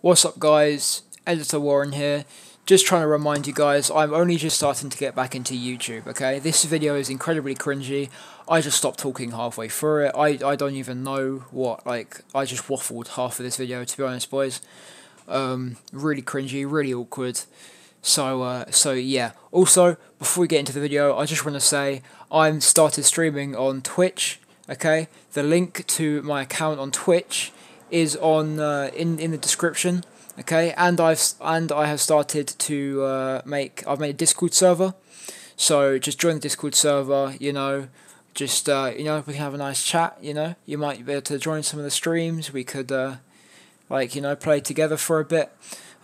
What's up guys, Editor Warren here, just trying to remind you guys I'm only just starting to get back into YouTube, okay? This video is incredibly cringy, I just stopped talking halfway through it, I, I don't even know what, like, I just waffled half of this video to be honest boys. Um, really cringy, really awkward, so, uh, so yeah. Also, before we get into the video, I just want to say I'm started streaming on Twitch, okay? The link to my account on Twitch is on uh, in in the description. Okay, and I've and I have started to uh, make I've made a Discord server, so just join the Discord server. You know, just uh, you know we can have a nice chat. You know, you might be able to join some of the streams. We could uh, like you know play together for a bit.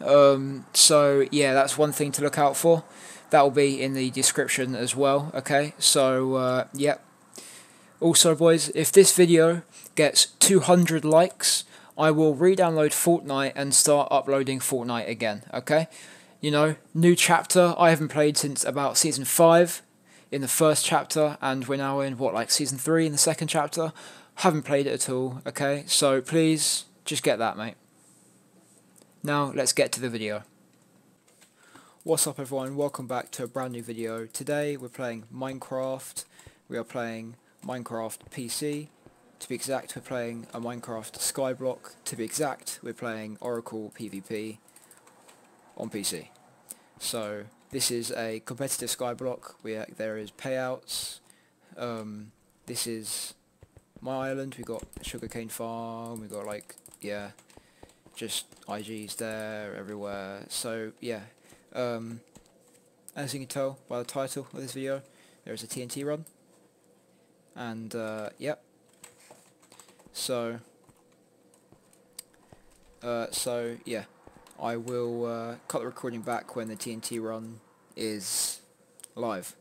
Um, so yeah, that's one thing to look out for. That will be in the description as well. Okay, so uh, yep. Also, boys, if this video gets 200 likes, I will re-download Fortnite and start uploading Fortnite again, okay? You know, new chapter, I haven't played since about Season 5 in the first chapter, and we're now in, what, like Season 3 in the second chapter? Haven't played it at all, okay? So please, just get that, mate. Now, let's get to the video. What's up everyone, welcome back to a brand new video. Today we're playing Minecraft, we are playing Minecraft PC, to be exact, we're playing a Minecraft Skyblock. To be exact, we're playing Oracle PvP on PC. So this is a competitive Skyblock. there is payouts. Um, this is my island. We've got sugarcane farm. We've got like yeah, just IGs there everywhere. So yeah, um, as you can tell by the title of this video, there is a TNT run. And uh, yep, so, uh, so yeah, I will uh, cut the recording back when the TNT run is live.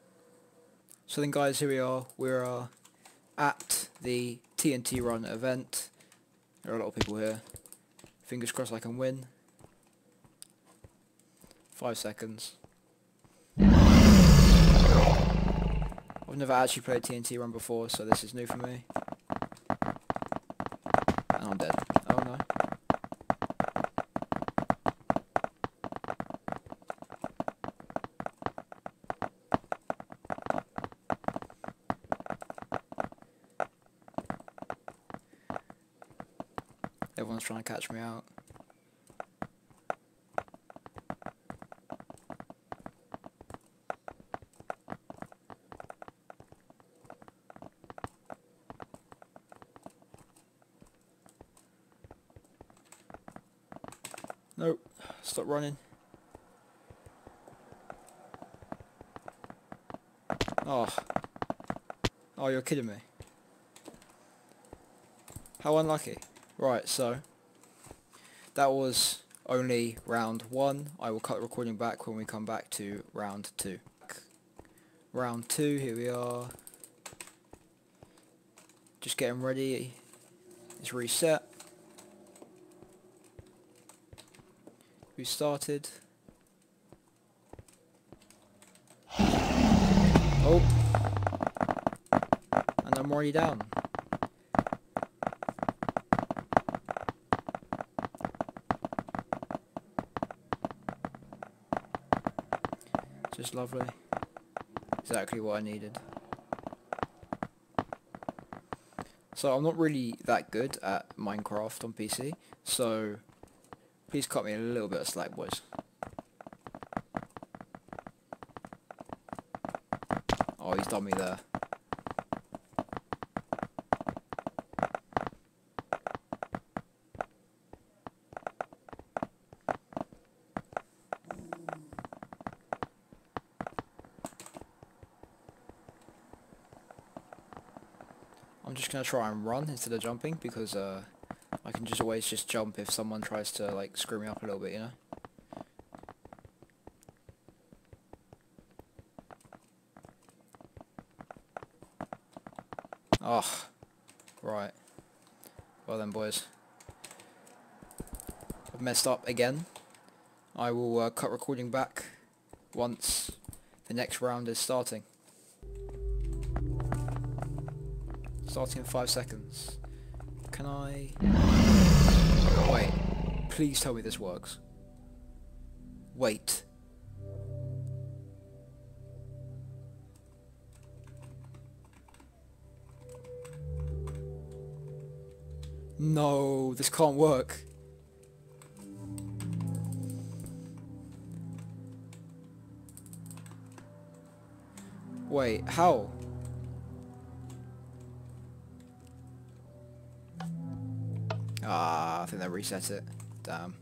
So then guys, here we are, we are at the TNT run event. There are a lot of people here. Fingers crossed I can win. Five seconds. I've never actually played TNT run before, so this is new for me. I'm dead. Oh no. Everyone's trying to catch me out. Nope. Stop running. Oh. Oh, you're kidding me. How unlucky. Right, so. That was only round one. I will cut the recording back when we come back to round two. Round two, here we are. Just getting ready. It's reset. We started. Oh. And I'm already down. Lovely. Exactly what I needed. So I'm not really that good at Minecraft on PC, so Please cut me a little bit of slack, boys. Oh, he's done me there. I'm just to try and run instead of jumping because uh, I can just always just jump if someone tries to like screw me up a little bit, you know? Oh, right. Well then, boys. I've messed up again. I will uh, cut recording back once the next round is starting. Starting in five seconds. Can I... Wait. Please tell me this works. Wait. No, this can't work. Wait, how? I think they reset it. Damn.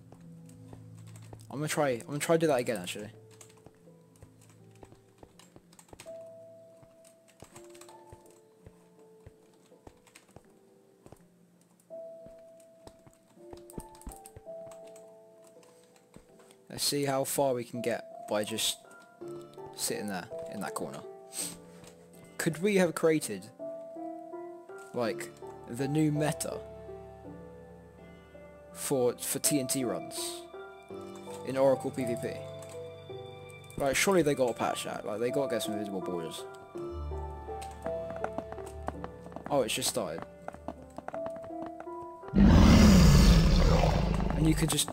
I'm gonna try. I'm gonna try to do that again, actually. Let's see how far we can get by just sitting there in that corner. Could we have created like the new meta for for TNT runs in Oracle PvP? Right, surely they got to patch that. Like they got to get some invisible borders. Oh, it's just started. And you could just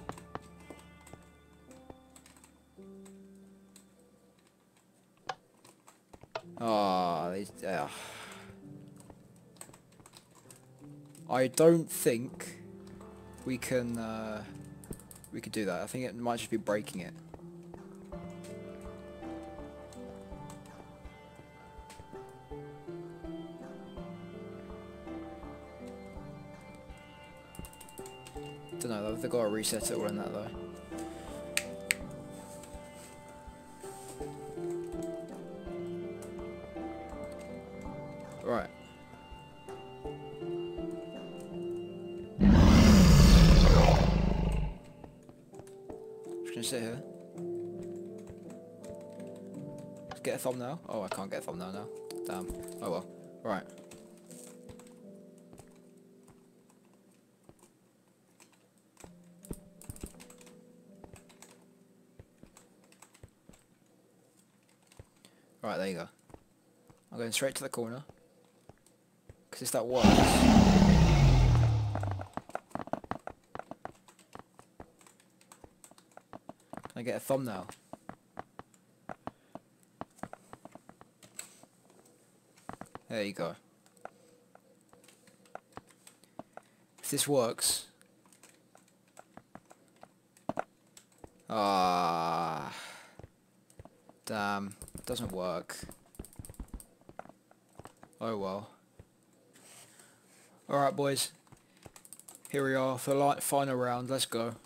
Ah, I don't think we can. Uh, we could do that. I think it might just be breaking it. Don't know. They've got to reset it all in that though. Right. Here. Let's get a thumbnail. Oh, I can't get a thumbnail now. Damn. Oh well. Right. Right, there you go. I'm going straight to the corner. Because if that works... I get a thumbnail? There you go. If this works... Ah, damn, doesn't work. Oh well. Alright boys, here we are for the final round, let's go.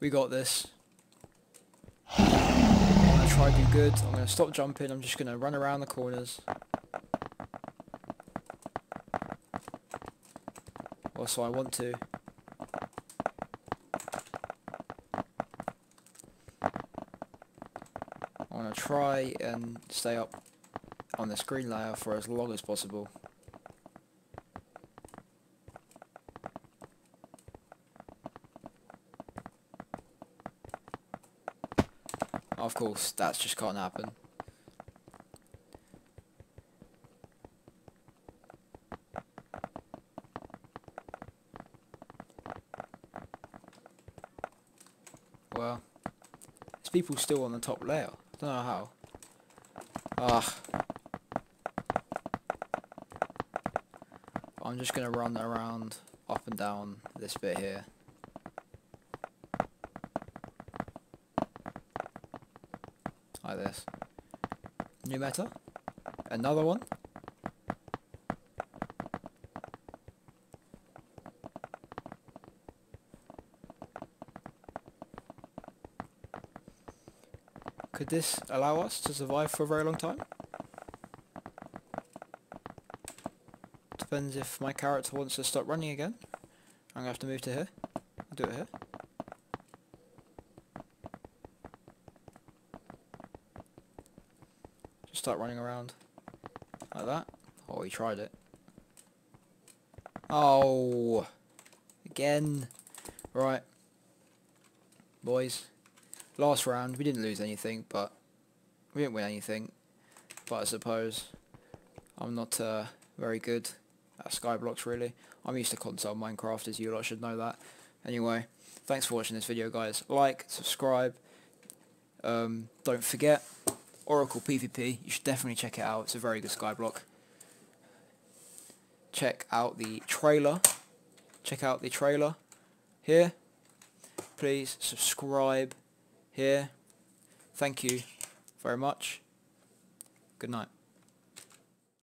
We got this. I'm going to try to do good, I'm going to stop jumping, I'm just going to run around the corners. Oh, also I want to. I want to try and stay up on the screen layer for as long as possible. Of course, that just can't happen. Well, there's people still on the top layer. I don't know how. Ah. I'm just gonna run around up and down this bit here. Like this. New meta. Another one. Could this allow us to survive for a very long time? Depends if my character wants to stop running again. I'm going to have to move to here. I'll do it here. Start running around. Like that. Oh, he tried it. Oh! Again. Right. Boys. Last round, we didn't lose anything, but we didn't win anything. But I suppose I'm not uh, very good at Skyblocks, really. I'm used to console Minecraft, as you lot should know that. Anyway, thanks for watching this video, guys. Like, subscribe. Um, don't forget, Oracle PvP. You should definitely check it out. It's a very good skyblock. Check out the trailer. Check out the trailer here. Please subscribe here. Thank you very much. Good night.